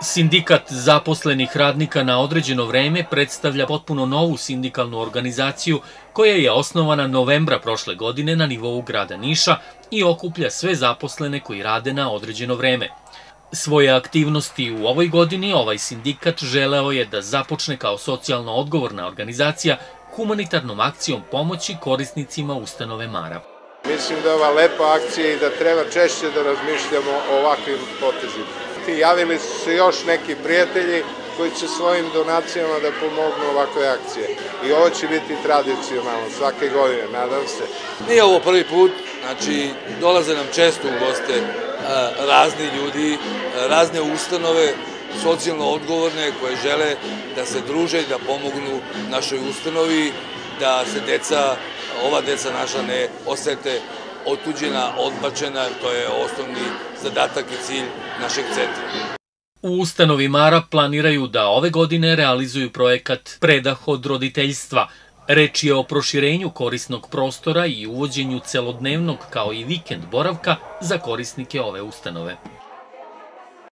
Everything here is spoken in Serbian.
Sindikat zaposlenih radnika na određeno vreme predstavlja potpuno novu sindikalnu organizaciju koja je osnovana novembra prošle godine na nivou grada Niša i okuplja sve zaposlene koji rade na određeno vreme. Svoje aktivnosti u ovoj godini ovaj sindikat želeo je da započne kao socijalno odgovorna organizacija humanitarnom akcijom pomoći korisnicima ustanove Mara. Mislim da je ova lepa akcija i da treba češće da razmišljamo o ovakvim potezima biti. Javili su se još neki prijatelji koji će svojim donacijama da pomognu ovakve akcije. I ovo će biti tradicionalno svake godine, nadam se. Nije ovo prvi put, znači dolaze nam često u goste razni ljudi, razne ustanove, socijalno odgovorne koje žele da se druže i da pomognu našoj ustanovi, da se deca, ova deca naša ne osete otuđena, odbačena, to je osnovni zadatak i cilj našeg centra. U ustanovi Mara planiraju da ove godine realizuju projekat Predah od roditeljstva. Reč je o proširenju korisnog prostora i uvođenju celodnevnog kao i vikend boravka za korisnike ove ustanove.